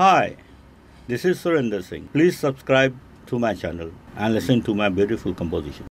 Hi, this is Surinder Singh. Please subscribe to my channel and listen to my beautiful composition.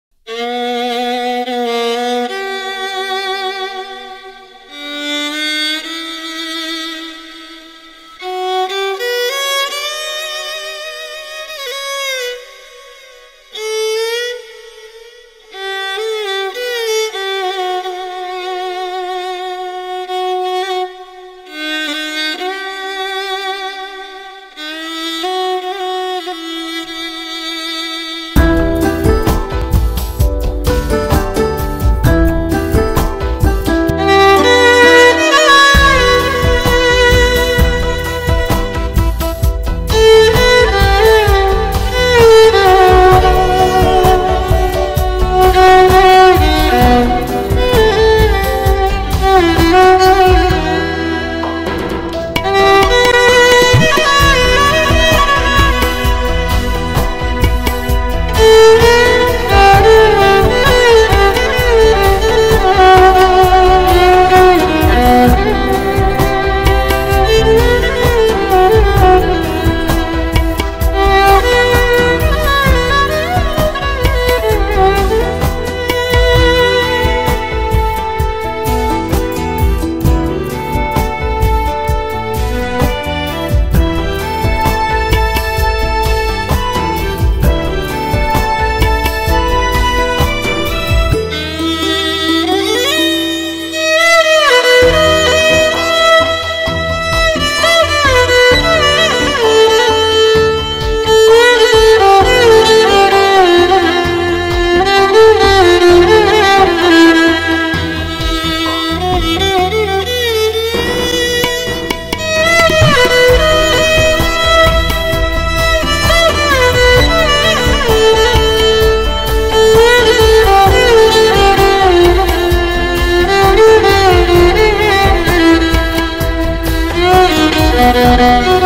Thank